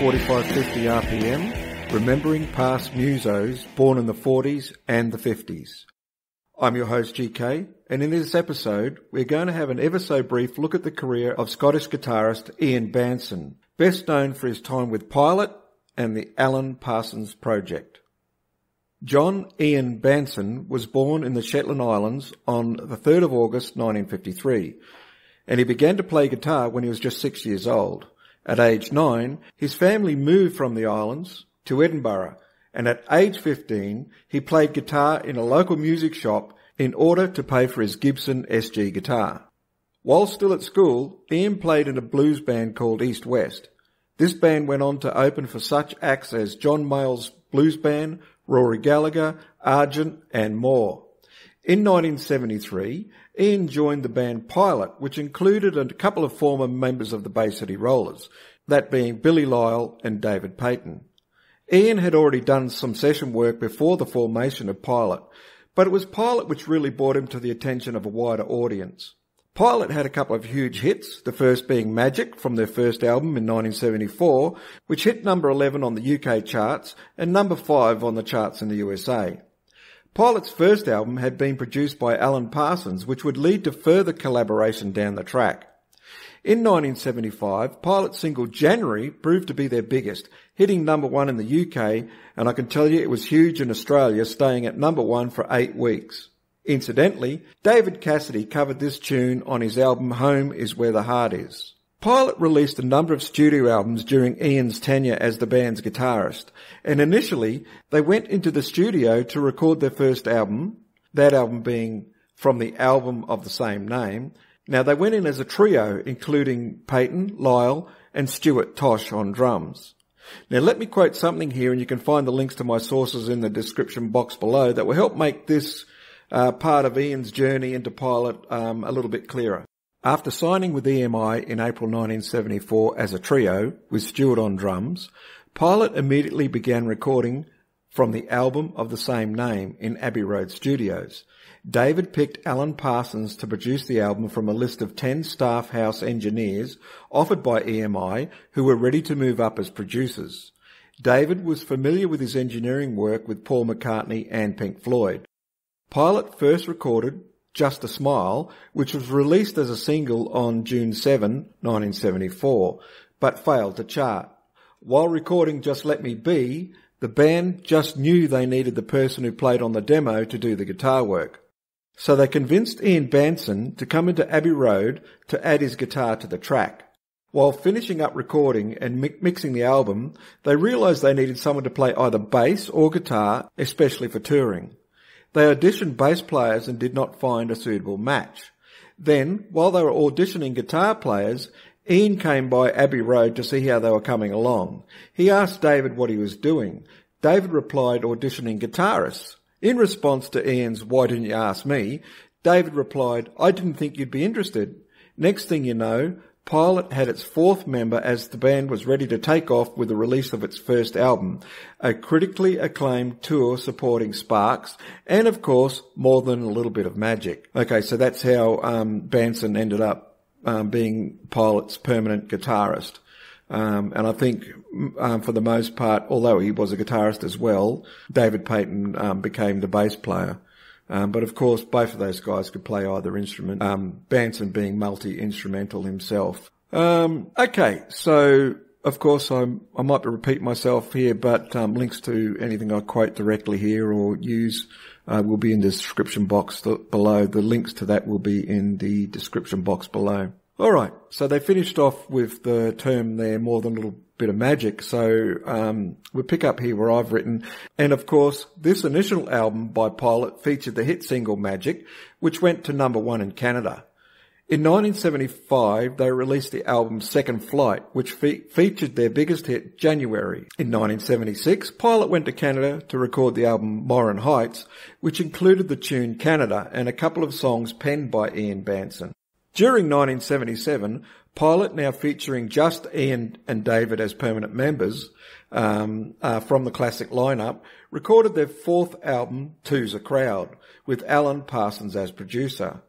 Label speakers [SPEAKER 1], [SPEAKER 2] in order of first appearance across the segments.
[SPEAKER 1] Welcome to 4550 RPM, remembering past musos born in the 40s and the 50s. I'm your host GK, and in this episode, we're going to have an ever so brief look at the career of Scottish guitarist Ian Bairnson, best known for his time with Pilot and the Alan Parsons Project. John Ian Bairnson was born in the Shetland Islands on the 3rd of August 1953, and he began to play guitar when he was just six years old. At age nine, his family moved from the islands to Edinburgh, and at age 15, he played guitar in a local music shop in order to pay for his Gibson SG guitar. While still at school, Ian played in a blues band called East West. This band went on to open for such acts as John Mayall's Blues Band, Rory Gallagher, Argent, and more. In 1973, Ian joined the band Pilot, which included a couple of former members of the Bay City Rollers, that being Billy Lyle and David Paton. Ian had already done some session work before the formation of Pilot, but it was Pilot which really brought him to the attention of a wider audience. Pilot had a couple of huge hits, the first being Magic from their first album in 1974, which hit number 11 on the UK charts and number 5 on the charts in the USA. Pilot's first album had been produced by Alan Parsons, which would lead to further collaboration down the track. In 1975, Pilot's single January proved to be their biggest, hitting number one in the UK, and I can tell you it was huge in Australia, staying at number one for eight weeks. Incidentally, David Cassidy covered this tune on his album Home is Where the Heart Is. Pilot released a number of studio albums during Ian's tenure as the band's guitarist, and initially they went into the studio to record their first album, that album being from the album of the same name. Now they went in as a trio, including Paton, Lyle, and Stuart Tosh on drums. Now let me quote something here and you can find the links to my sources in the description box below that will help make this uh, part of Ian's journey into Pilot um, a little bit clearer. After signing with EMI in April 1974 as a trio with Stuart on drums, Pilot immediately began recording from the album of the same name in Abbey Road Studios. David picked Alan Parsons to produce the album from a list of 10 staff house engineers offered by EMI who were ready to move up as producers. David was familiar with his engineering work with Paul McCartney and Pink Floyd. Pilot first recorded just a Smile, which was released as a single on June 7, 1974, but failed to chart. While recording Just Let Me Be, the band just knew they needed the person who played on the demo to do the guitar work. So they convinced Ian Bairnson to come into Abbey Road to add his guitar to the track. While finishing up recording and mi- mixing the album, they realised they needed someone to play either bass or guitar, especially for touring. They auditioned bass players and did not find a suitable match. Then, while they were auditioning guitar players, Ian came by Abbey Road to see how they were coming along. He asked David what he was doing. David replied auditioning guitarists. In response to Ian's, why didn't you ask me? David replied, I didn't think you'd be interested. Next thing you know, Pilot had its fourth member as the band was ready to take off with the release of its first album, a critically acclaimed tour supporting Sparks, and of course, more than a little bit of magic. Okay, so that's how um, Bairnson ended up um, being Pilot's permanent guitarist. Um, and I think, um, for the most part, although he was a guitarist as well, David Paton um, became the bass player. Um, but of course, both of those guys could play either instrument. Um, Bairnson being multi-instrumental himself. Um, okay, so of course I'm, I might repeat myself here, but um, links to anything I quote directly here or use uh, will be in the description box below. The links to that will be in the description box below. All right, so they finished off with the term there, more than little bit of magic. So um, we pick up here where I've written, and of course, this initial album by Pilot featured the hit single Magic, which went to number one in Canada. In 1975, they released the album Second Flight, which fe- featured their biggest hit, January. In 1976, Pilot went to Canada to record the album Morin Heights, which included the tune Canada and a couple of songs penned by Ian Bairnson. During 1977, Pilot, now featuring just Ian and David as permanent members um, uh, from the classic lineup, recorded their fourth album, Two's a Crowd, with Alan Parsons as producer.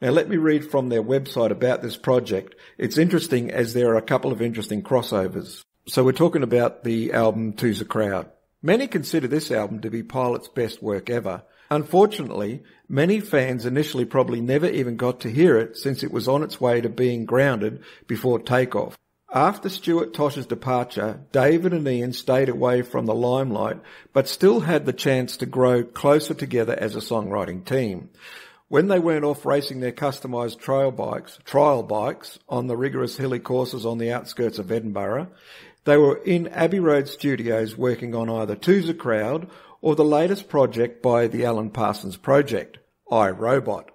[SPEAKER 1] Now let me read from their website about this project. It's interesting as there are a couple of interesting crossovers. So we're talking about the album Two's a Crowd. Many consider this album to be Pilot's best work ever. Unfortunately, many fans initially probably never even got to hear it since it was on its way to being grounded before takeoff. After Stuart Tosh's departure, David and Ian stayed away from the limelight, but still had the chance to grow closer together as a songwriting team. When they weren't off racing their customised trail bikes, trial bikes on the rigorous hilly courses on the outskirts of Edinburgh, they were in Abbey Road Studios working on either Two's a Crowd or the latest project by the Alan Parsons Project, I, Robot.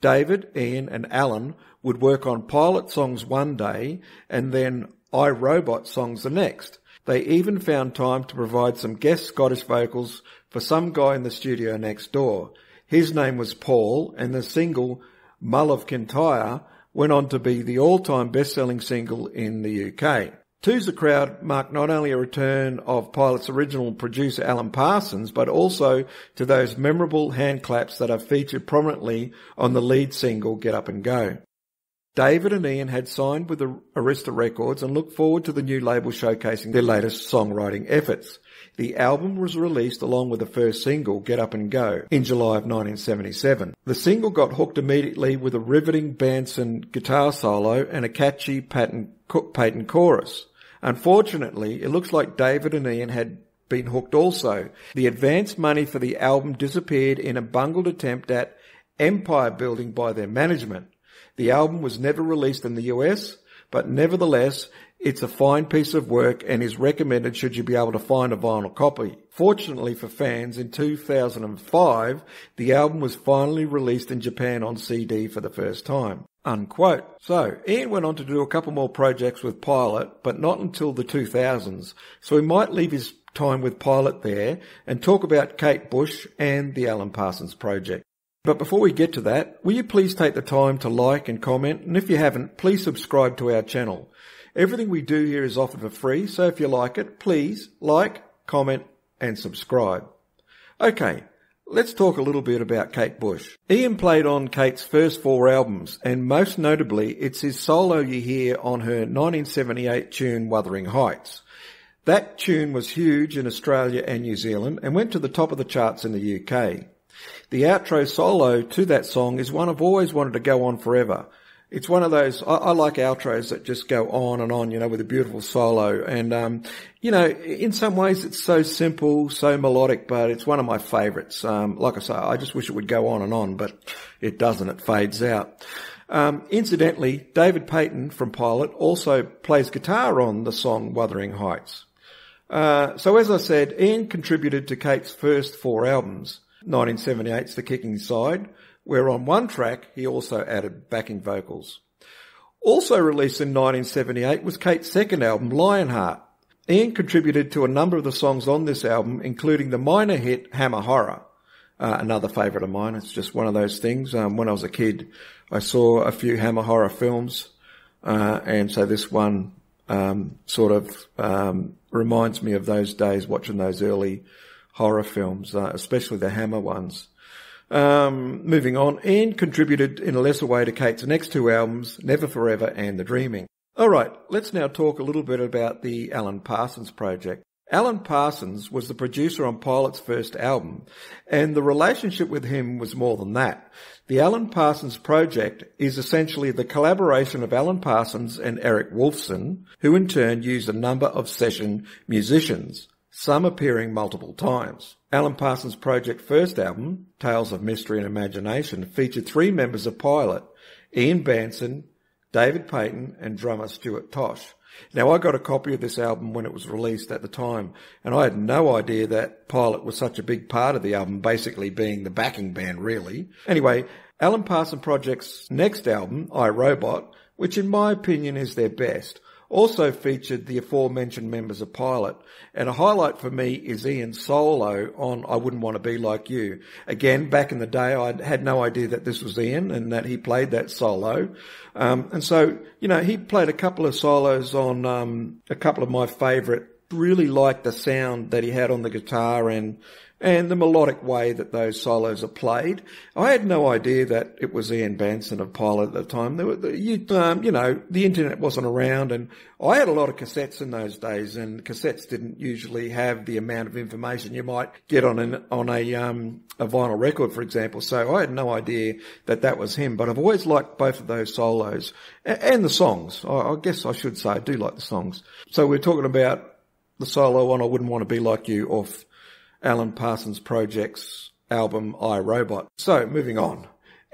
[SPEAKER 1] David, Ian and Alan would work on pilot songs one day and then I, Robot songs the next. They even found time to provide some guest Scottish vocals for some guy in the studio next door. His name was Paul and the single Mull of Kintyre went on to be the all-time best-selling single in the UK. Two's a Crowd marked not only a return of Pilot's original producer Alan Parsons, but also to those memorable hand claps that are featured prominently on the lead single Get Up and Go. David and Ian had signed with Arista Records and looked forward to the new label showcasing their latest songwriting efforts. The album was released along with the first single, Get Up and Go, in July of 1977. The single got hooked immediately with a riveting Bairnson guitar solo and a catchy Patton, Paton chorus. Unfortunately, it looks like David and Ian had been hooked also. The advance money for the album disappeared in a bungled attempt at empire building by their management. The album was never released in the US, but nevertheless, it's a fine piece of work and is recommended should you be able to find a vinyl copy. Fortunately for fans, in 2005, the album was finally released in Japan on CD for the first time. Unquote. So, Ian went on to do a couple more projects with Pilot, but not until the 2000s. So he might leave his time with Pilot there and talk about Kate Bush and the Alan Parsons project. But before we get to that, will you please take the time to like and comment? And if you haven't, please subscribe to our channel. Everything we do here is offered for free, so if you like it, please like, comment, and subscribe. Okay, let's talk a little bit about Kate Bush. Ian played on Kate's first four albums, and most notably, it's his solo you hear on her 1978 tune Wuthering Heights. That tune was huge in Australia and New Zealand and went to the top of the charts in the UK. The outro solo to that song is one I've always wanted to go on forever. It's one of those, I, I like outros that just go on and on, you know, with a beautiful solo. And, um, you know, in some ways it's so simple, so melodic, but it's one of my favorites. Um, like I say, I just wish it would go on and on, but it doesn't. It fades out. Um, incidentally, David Paton from Pilot also plays guitar on the song Wuthering Heights. Uh, so as I said, Ian contributed to Kate's first four albums. 1978's The Kick Inside, where on one track he also added backing vocals. Also released in 1978 was Kate's second album, Lionheart. Ian contributed to a number of the songs on this album, including the minor hit Hammer Horror. Uh, another favourite of mine. It's just one of those things. Um, when I was a kid, I saw a few Hammer Horror films, uh, and so this one um, sort of um, reminds me of those days watching those early horror films, uh, especially the Hammer ones. Um, moving on, Ian contributed in a lesser way to Kate's next two albums, Never Forever and The Dreaming. Alright, let's now talk a little bit about the Alan Parsons project. Alan Parsons was the producer on Pilot's first album, and the relationship with him was more than that. The Alan Parsons project is essentially the collaboration of Alan Parsons and Eric Woolfson, who in turn used a number of session musicians some appearing multiple times. Alan Parsons' Project first album, Tales of Mystery and Imagination, featured three members of Pilot, Ian Bairnson, David Paton, and drummer Stuart Tosh. Now I got a copy of this album when it was released at the time, and I had no idea that Pilot was such a big part of the album, basically being the backing band really. Anyway, Alan Parsons Project's next album, I, Robot, which in my opinion is their best, also featured the aforementioned members of Pilot. And a highlight for me is Ian solo on I Wouldn't Want to Be Like You. Again, back in the day, I had no idea that this was Ian and that he played that solo. Um, and so, you know, he played a couple of solos on um, a couple of my favourite really liked the sound that he had on the guitar and and the melodic way that those solos are played. I had no idea that it was Ian Bairnson of Pilot at the time. There were, you, um, you know, the internet wasn't around and I had a lot of cassettes in those days and cassettes didn't usually have the amount of information you might get on an, on a, um, a vinyl record, for example. So I had no idea that that was him, but I've always liked both of those solos and, and the songs. I, I guess I should say I do like the songs. So we're talking about the solo on I Wouldn't Want to Be Like You off Alan Parsons Project's album I, Robot. So, moving on.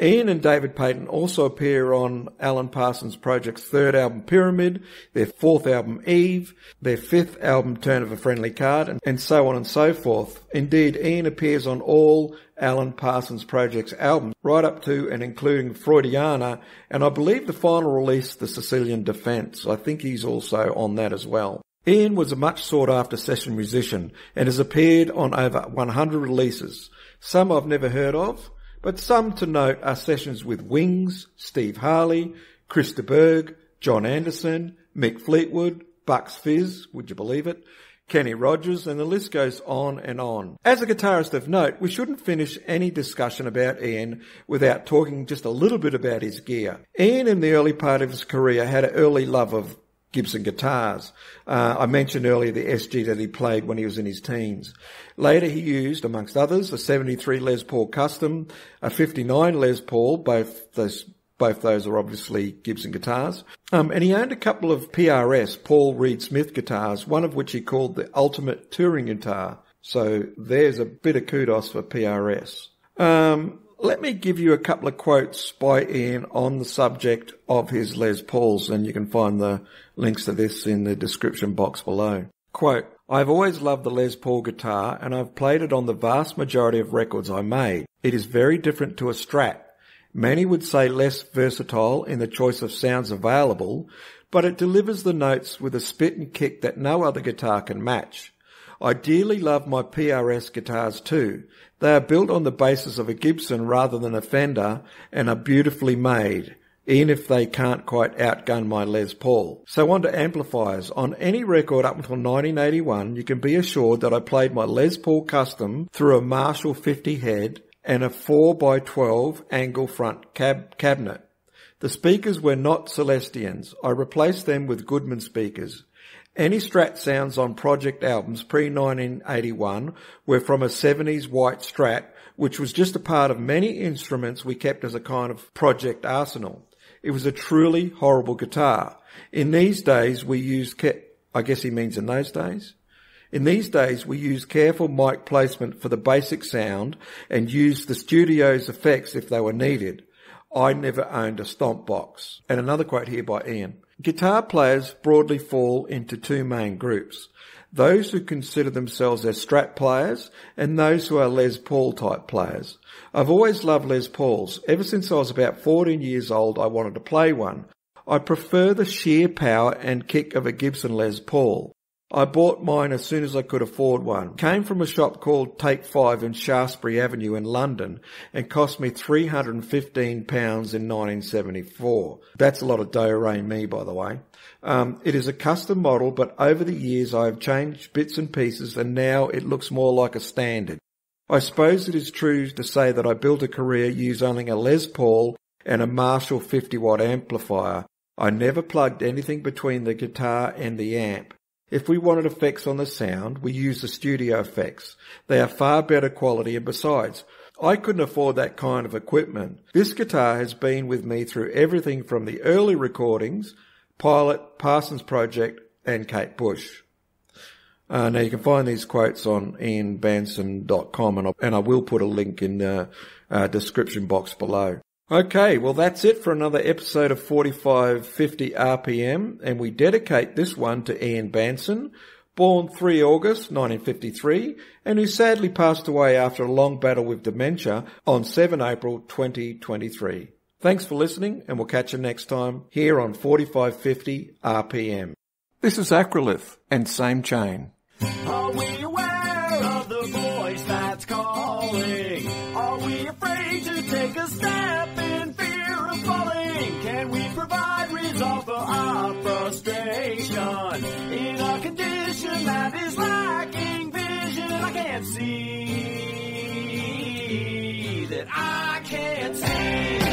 [SPEAKER 1] Ian and David Paton also appear on Alan Parsons Project's third album Pyramid, their fourth album Eve, their fifth album Turn of a Friendly Card, and, and so on and so forth. Indeed, Ian appears on all Alan Parsons Project's albums, right up to and including Freudiana, and I believe the final release, The Sicilian Defence. I think he's also on that as well. Ian was a much sought after session musician and has appeared on over 100 releases. Some I've never heard of, but some to note are sessions with Wings, Steve Harley, Chris de Burgh, Jon Anderson, Mick Fleetwood, Bucks Fizz, would you believe it? Kenny Rogers, and the list goes on and on. As a guitarist of note, we shouldn't finish any discussion about Ian without talking just a little bit about his gear. Ian in the early part of his career had an early love of Gibson guitars. Uh, I mentioned earlier the SG that he played when he was in his teens. Later he used, amongst others, a 73 Les Paul Custom, a 59 Les Paul, both those both those are obviously Gibson guitars. Um, and he owned a couple of PRS, Paul Reed Smith guitars, one of which he called the Ultimate Touring Guitar. So there's a bit of kudos for PRS. Um, let me give you a couple of quotes by Ian on the subject of his Les Pauls, and you can find the links to this in the description box below. Quote, I've always loved the Les Paul guitar and I've played it on the vast majority of records I made. It is very different to a Strat. Many would say less versatile in the choice of sounds available, but it delivers the notes with a spit and kick that no other guitar can match. I dearly love my PRS guitars too. They are built on the basis of a Gibson rather than a Fender and are beautifully made, even if they can't quite outgun my Les Paul. So on to amplifiers. On any record up until 1981, you can be assured that I played my Les Paul Custom through a Marshall 50 head and a 4x12 angle front cab cabinet. The speakers were not Celestions. I replaced them with Goodman speakers. Any Strat sounds on project albums pre-1981 were from a 70s white Strat, which was just a part of many instruments we kept as a kind of project arsenal. It was a truly horrible guitar. In these days, we use, ca- I guess he means in those days. In these days, we use careful mic placement for the basic sound and use the studio's effects if they were needed. I never owned a stomp box. And another quote here by Ian. Guitar players broadly fall into two main groups. Those who consider themselves as Strat players and those who are Les Paul type players. I've always loved Les Pauls. Ever since I was about 14 years old, I wanted to play one. I prefer the sheer power and kick of a Gibson Les Paul. I bought mine as soon as I could afford one. Came from a shop called Take Five in Shaftesbury Avenue in London and cost me £315 in 1974. That's a lot of do me, by the way. Um, it is a custom model, but over the years I have changed bits and pieces and now it looks more like a standard. I suppose it is true to say that I built a career using only a Les Paul and a Marshall 50 watt amplifier. I never plugged anything between the guitar and the amp. If we wanted effects on the sound, we use the studio effects. They are far better quality and besides, I couldn't afford that kind of equipment. This guitar has been with me through everything from the early recordings, Pilot, Parsons Project, and Kate Bush. Uh, now you can find these quotes on ianbairnson.com and, and I will put a link in the uh, description box below. Okay, well that's it for another episode of 4550 RPM and we dedicate this one to Ian Bairnson, born 3 August 1953 and who sadly passed away after a long battle with dementia on 7 April 2023. Thanks for listening and we'll catch you next time here on 4550 RPM. This is Acrolith and Same Chain.
[SPEAKER 2] Can't see that I can't see.